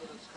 Those